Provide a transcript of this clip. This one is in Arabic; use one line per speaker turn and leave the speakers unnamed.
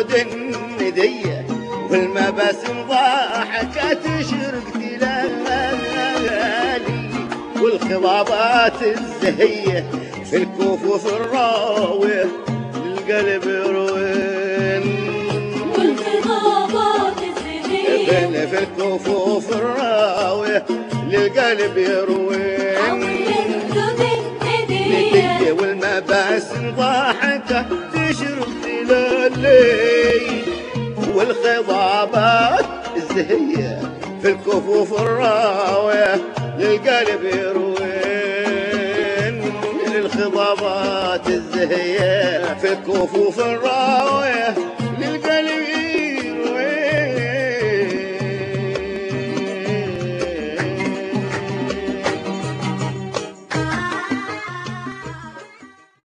الخدود الندية والمباسم ضاحكة تشرق تلالي والخضابات الزهية في الكفوف الراوية القلب يروين
والخطابات الزهية.
في الكفوف الراوية للقلب يروين ندية والمباسم ضاحكة تشرق تلالي والخضابات الزهية في الكفوف الراوية للقلب يروين. الخضابات الزهية في الكفوف الراوية